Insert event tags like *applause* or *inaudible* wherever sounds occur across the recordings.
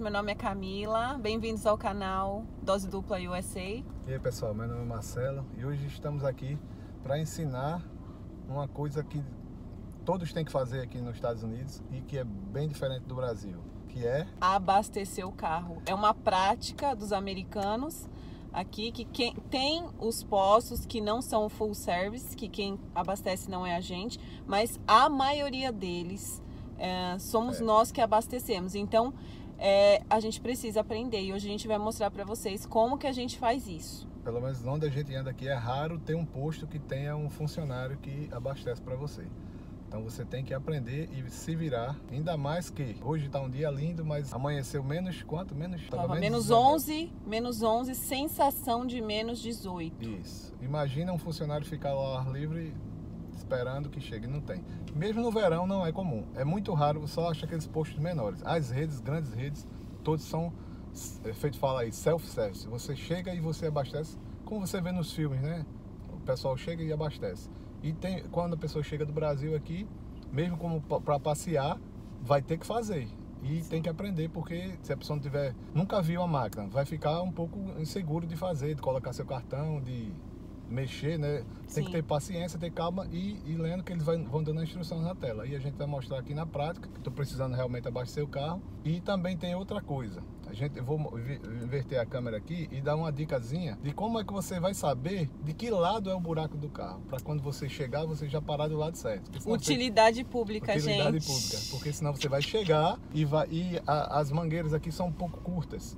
meu nome é Camila, bem-vindos ao canal Dose Dupla USA. E aí pessoal, meu nome é Marcelo e hoje estamos aqui para ensinar uma coisa que todos têm que fazer aqui nos Estados Unidos e que é bem diferente do Brasil, que é abastecer o carro. É uma prática dos americanos aqui que quem tem os postos que não são full service, que quem abastece não é a gente, mas a maioria deles é, somos é. nós que abastecemos. Então é, a gente precisa aprender e hoje a gente vai mostrar para vocês como que a gente faz isso. Pelo menos onde a gente anda aqui é raro ter um posto que tenha um funcionário que abastece para você. Então você tem que aprender e se virar. Ainda mais que hoje está um dia lindo, mas amanheceu menos quanto? Menos, tava menos, menos 11, menos 11, sensação de menos 18. Isso. Imagina um funcionário ficar ao ar livre esperando que chegue, não tem. Mesmo no verão não é comum. É muito raro, só acha aqueles postos menores. As redes, grandes redes, todos são é feito fala aí, self-service. Você chega e você abastece, como você vê nos filmes, né? O pessoal chega e abastece. E tem, quando a pessoa chega do Brasil aqui, mesmo como para passear, vai ter que fazer. E Sim. tem que aprender, porque se a pessoa não tiver, nunca viu a máquina, vai ficar um pouco inseguro de fazer, de colocar seu cartão, de mexer, né? Tem Sim. que ter paciência, ter calma e, e lendo que eles vai, vão dando instruções na tela. E a gente vai mostrar aqui na prática, que estou precisando realmente abastecer o carro. E também tem outra coisa. A gente, eu vou inverter a câmera aqui e dar uma dicasinha de como é que você vai saber de que lado é o buraco do carro. Para quando você chegar, você já parar do lado certo. Utilidade pública, Utilidade gente. Utilidade pública. Porque senão você vai chegar e, vai, e a, as mangueiras aqui são um pouco curtas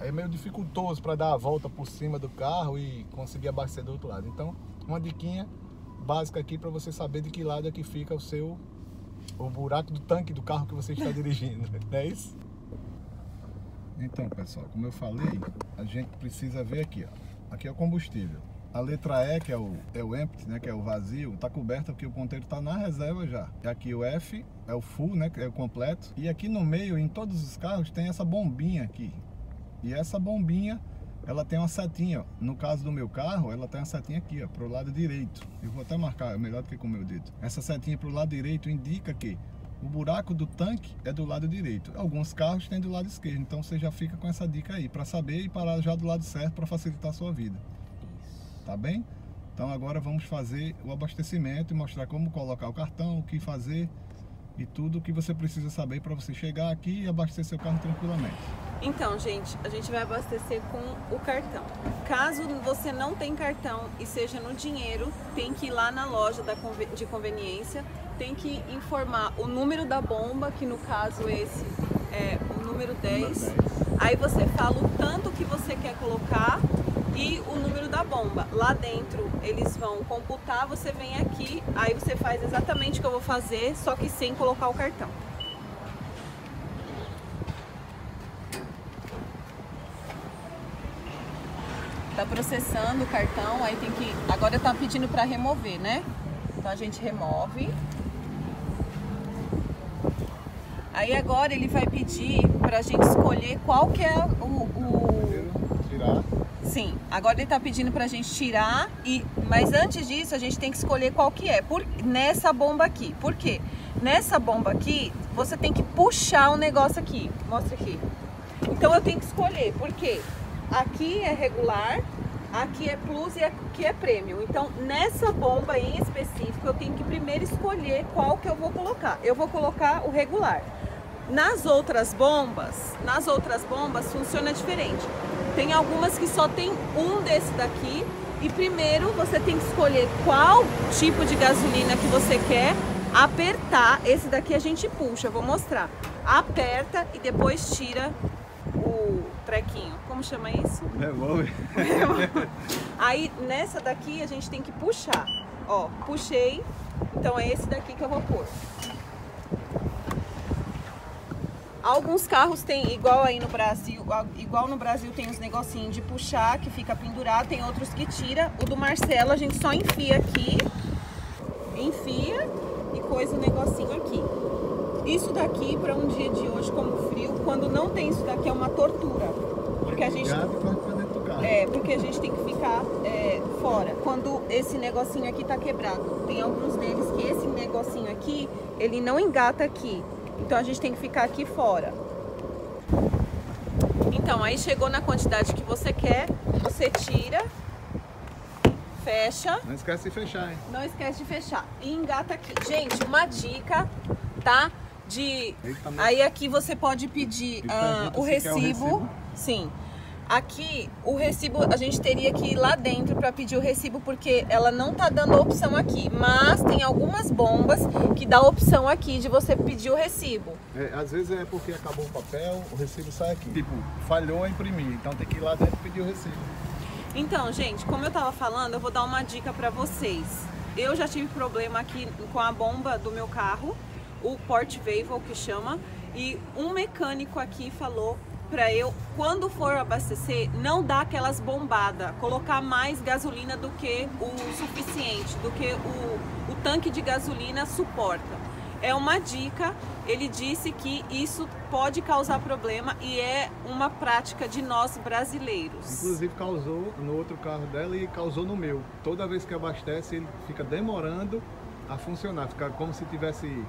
é meio dificultoso para dar a volta por cima do carro e conseguir abastecer do outro lado. Então, uma diquinha básica aqui para você saber de que lado é que fica o seu o buraco do tanque do carro que você está *laughs* dirigindo, não é isso? Então, pessoal, como eu falei, a gente precisa ver aqui, ó. Aqui é o combustível. A letra E, que é o, é o empty, né, que é o vazio, está coberta porque o ponteiro está na reserva já. E aqui o F é o full, né, que é o completo. E aqui no meio, em todos os carros, tem essa bombinha aqui. E essa bombinha, ela tem uma setinha. No caso do meu carro, ela tem uma setinha aqui, ó, pro lado direito. Eu vou até marcar, é melhor do que com o meu dedo. Essa setinha pro lado direito indica que o buraco do tanque é do lado direito. Alguns carros têm do lado esquerdo, então você já fica com essa dica aí para saber e parar já do lado certo para facilitar a sua vida. Tá bem? Então agora vamos fazer o abastecimento e mostrar como colocar o cartão, o que fazer e tudo o que você precisa saber para você chegar aqui e abastecer seu carro tranquilamente. Então, gente, a gente vai abastecer com o cartão. Caso você não tenha cartão e seja no dinheiro, tem que ir lá na loja de conveniência, tem que informar o número da bomba, que no caso esse é o número 10. Aí você fala o tanto que você quer colocar e o número da bomba. Lá dentro eles vão computar, você vem aqui, aí você faz exatamente o que eu vou fazer, só que sem colocar o cartão. Tá processando o cartão, aí tem que. Agora tá pedindo para remover, né? Então a gente remove. Aí agora ele vai pedir pra gente escolher qual que é o. o... Tirar. Sim, agora ele tá pedindo pra gente tirar e. Mas antes disso a gente tem que escolher qual que é. Por... Nessa bomba aqui. Por quê? Nessa bomba aqui, você tem que puxar o negócio aqui. Mostra aqui. Então eu tenho que escolher, por quê? Aqui é regular, aqui é plus e aqui é premium. Então, nessa bomba em específico, eu tenho que primeiro escolher qual que eu vou colocar. Eu vou colocar o regular. Nas outras bombas, nas outras bombas funciona diferente. Tem algumas que só tem um desse daqui e primeiro você tem que escolher qual tipo de gasolina que você quer, apertar. Esse daqui a gente puxa, vou mostrar. Aperta e depois tira trequinho. Como chama isso? Revolve. *laughs* Aí nessa daqui a gente tem que puxar. Ó, puxei. Então é esse daqui que eu vou pôr. Alguns carros tem, igual aí no Brasil, igual no Brasil tem os negocinhos de puxar, que fica pendurado, tem outros que tira. O do Marcelo a gente só enfia aqui, enfia e coisa o negocinho aqui. Isso daqui, para um dia de hoje, como frio, quando não tem isso daqui, é uma tortura. Porque a gente. É, porque a gente tem que ficar é, fora. Quando esse negocinho aqui tá quebrado. Tem alguns deles que esse negocinho aqui, ele não engata aqui. Então a gente tem que ficar aqui fora. Então, aí chegou na quantidade que você quer, você tira, fecha. Não esquece de fechar, hein? Não esquece de fechar. E engata aqui. Gente, uma dica, tá? De. Eita, mas- Aí aqui você pode pedir ah, o quer o recibo. recibo. Sim. Aqui, o recibo, a gente teria que ir lá dentro para pedir o recibo, porque ela não tá dando a opção aqui. Mas tem algumas bombas que dá a opção aqui de você pedir o recibo. É, às vezes é porque acabou o papel, o recibo sai aqui. Tipo, falhou a imprimir, então tem que ir lá dentro e pedir o recibo. Então, gente, como eu tava falando, eu vou dar uma dica pra vocês. Eu já tive problema aqui com a bomba do meu carro, o Port Vavel que chama, e um mecânico aqui falou pra eu, quando for abastecer, não dar aquelas bombadas, colocar mais gasolina do que o suficiente, do que o, o tanque de gasolina suporta. É uma dica, ele disse que isso pode causar problema e é uma prática de nós brasileiros. Inclusive causou no outro carro dela e causou no meu. Toda vez que abastece, ele fica demorando a funcionar, fica como se tivesse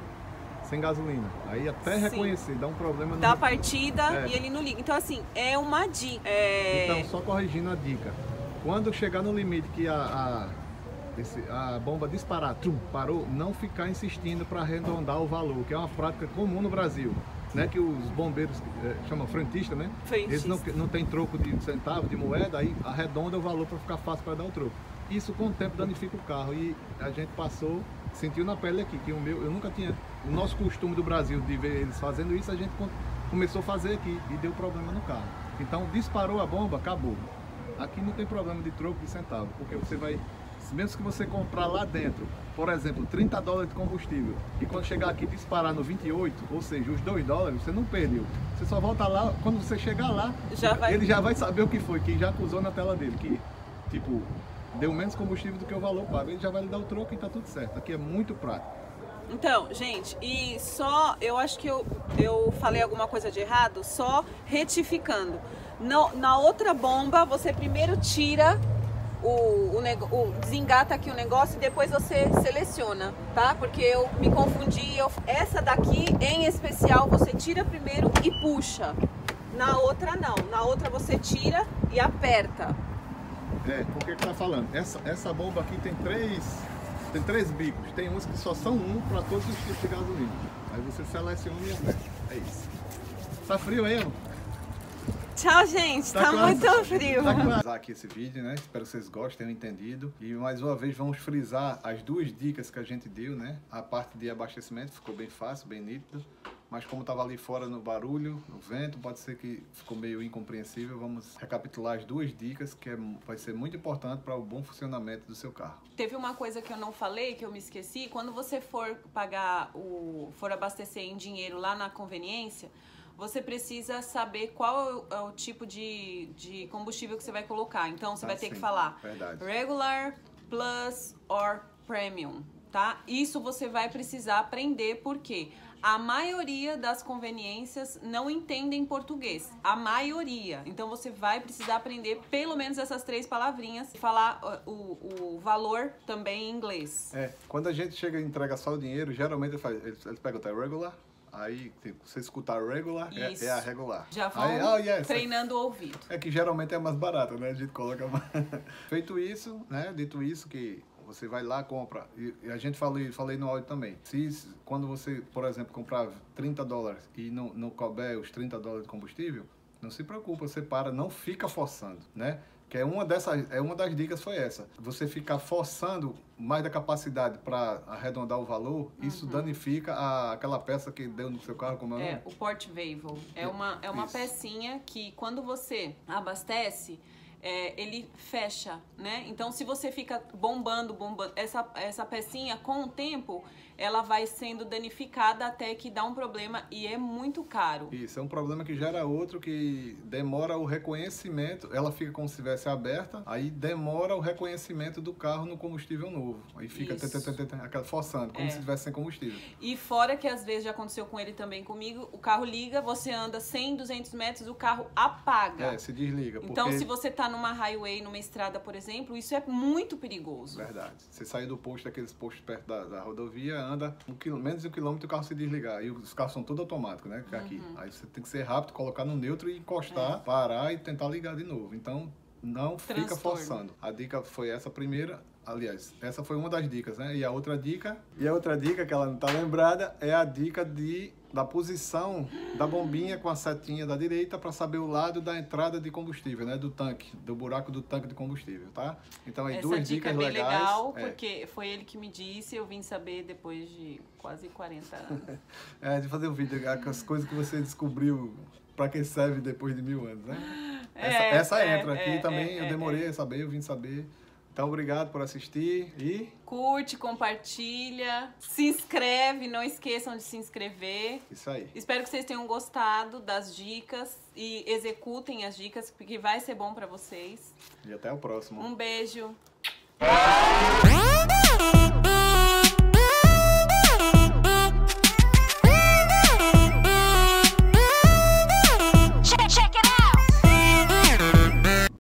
sem gasolina. Aí até Sim. reconhecer, dá um problema no dá a partida É. e ele não liga. Então, assim, é uma dica. É... Então, só corrigindo a dica. Quando chegar no limite que a, a, esse- a bomba disparar, parou, não ficar insistindo para arredondar o valor, que é uma prática comum no Brasil. Né, que os bombeiros eh, chamam frentista, né? Eles não, Frentista. não tem troco de centavo, de moeda, aí arredonda o valor para ficar fácil para dar o troco. Isso com o tempo danifica o carro e a gente passou, sentiu na pele aqui, que o meu, eu nunca tinha, o nosso costume do Brasil de ver eles fazendo isso, a gente com- começou a fazer aqui e deu problema no carro. Então disparou a bomba, acabou. Aqui não tem problema de troco de centavo, porque você vai, mesmo que você comprar lá dentro, por exemplo, 30 dólares de combustível, e quando chegar aqui disparar no 28, ou seja, os 2 dólares, você não perdeu. Você só volta lá, quando você chegar lá, Já vai- ele já vai saber o que foi, que já acusou na tela dele, que tipo, deu menos combustível do que o valor pago. Ele já vai lhe dar o troco e tá tudo certo. Aqui é muito prático. Então, gente, e só, eu acho que eu, eu falei alguma coisa de errado, só retificando. No- na outra bomba, você primeiro tira o, o, o- desengata aqui o negócio e depois você seleciona, tá? Porque eu me confundi. eu- essa daqui, em especial, você tira primeiro e puxa. Na outra, não. Na outra, você tira e aperta. É, por que tá falando? Essa, essa bomba aqui tem três, tem três bicos. Tem uns que só são um para todos os tipos de gasolina. Aí você seleciona e aperta. É isso. Tá frio aí, amor? Tchau, gente. Tá, quase- muito frio. Tá claro. Aqui esse vídeo, né? Espero que vocês gostem, tenham entendido. E mais uma vez vamos frisar as duas dicas que a gente deu, né? A parte de abastecimento ficou bem fácil, bem nítido. Mas como estava ali fora no barulho, no vento, pode ser que ficou meio incompreensível. Vamos recapitular as duas dicas que é- vai ser muito importante para o bom funcionamento do seu carro. Teve uma coisa que eu não falei, que eu me esqueci. Quando você for pagar o. for abastecer em dinheiro lá na conveniência, você precisa saber qual é o, é tipo de, de combustível que você vai colocar. Então você Ah, vai ter sim, que falar Verdade. regular, plus or premium, tá? Isso você vai precisar aprender porque a maioria das conveniências não entendem português. A maioria. Então você vai precisar aprender pelo menos essas três palavrinhas e falar o, o valor também em inglês. É, quando a gente chega e entrega só o dinheiro, geralmente eles, eles perguntam, é regular? Aí, tipo, você escutar regular, é, é a regular. Já vão Aí, oh, yes, treinando o ouvido. É que geralmente é mais barato, né? A gente coloca mais. *laughs* Feito isso, né? Dito isso, que você vai lá, compra. E e a gente falei, falei no áudio também. Se quando você, por exemplo, comprar 30 dólares e não, não couber os 30 dólares de combustível, não se preocupa, você para, não fica forçando, né? Que é uma dessas, é uma das dicas foi essa. Você ficar forçando mais da capacidade para arredondar o valor, isso danifica a, aquela peça que deu no seu carro, como é o É, o Port Vavel. É uma, é uma Isso. pecinha que quando você abastece, é, ele fecha, né? Então, se você fica bombando, bombando, essa, essa pecinha, com o tempo, ela vai sendo danificada até que dá um problema e é muito caro. Isso, é um problema que gera outro que demora o reconhecimento, ela fica como se estivesse aberta, aí demora o reconhecimento do carro no combustível novo. Aí fica tê, tê, tê, forçando, como É. se estivesse sem combustível. E fora que às vezes já aconteceu com ele também comigo, o carro liga, você anda 100, 200 metros, o carro apaga. É, se desliga. Porque... Então, se você tá numa highway, numa estrada, por exemplo, isso é muito perigoso. Verdade. Você sair do posto, daqueles postos perto da, da rodovia, anda um menos de um quilômetro o carro se desligar. E os carros são todos automáticos, né? Aqui. Aí você tem que ser rápido, colocar no neutro e encostar, parar e tentar ligar de novo. Então, não fica forçando. A dica foi essa primeira. Aliás, essa foi uma das dicas, né? E a outra dica, e a outra dica que ela não tá lembrada é a dica de da posição da bombinha com a setinha da direita para saber o lado da entrada de combustível, né? Do tanque, do buraco do tanque de combustível, tá? Então aí Essa duas dica dicas é bem legais. legal, É. porque foi ele que me disse, eu vim saber depois de quase 40 anos. *laughs* É, de fazer um vídeo com as coisas que você descobriu para que serve depois de mil anos, né? É, essa essa é, entra aqui é, também, é, eu é, demorei a saber, eu vim saber. Então, obrigado por assistir e Curte, compartilha, se inscreve, não esqueçam de se inscrever. isso aí. Espero que vocês tenham gostado das dicas e executem as dicas, porque vai ser bom pra vocês. E até o próximo. Um beijo.